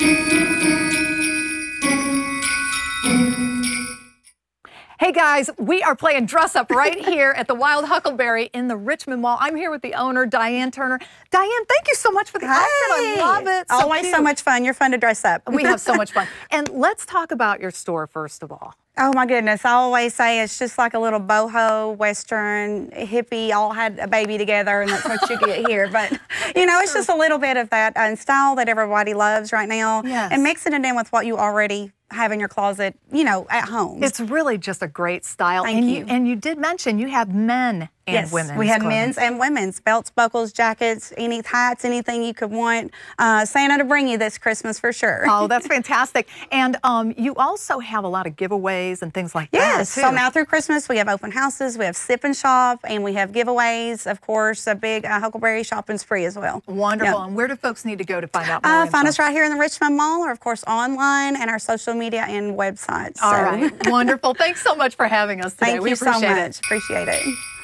Hey guys, we are playing dress up right here at the Wild Huckleberry in the Richmond Mall. I'm here with the owner, Diane Turner. Diane, thank you so much for the hey. outfit. I love it. So Always cute. so much fun. You're fun to dress up. we have so much fun. And let's talk about your store first of all. Oh my goodness. I always say it's just like a little boho, western, hippie, all had a baby together, and that's what you get here. But, you know, it's just a little bit of that uh, style that everybody loves right now yes. and mixing it in with what you already have in your closet, you know, at home. It's really just a great style. Thank and you. And you did mention you have men and yes, women's. we have clothing. men's and women's belts, buckles, jackets, any hats, anything you could want uh, Santa to bring you this Christmas for sure. Oh, that's fantastic. And um, you also have a lot of giveaways and things like yes, that. Yes, so now through Christmas we have open houses, we have sip and shop, and we have giveaways. Of course, a big uh, Huckleberry shopping spree as well. Wonderful. Yep. And where do folks need to go to find out more? Uh, find us right here in the Richmond Mall, or of course online and our social media and websites. So. All right. Wonderful. Thanks so much for having us today. Thank we you appreciate so much. It. Appreciate it.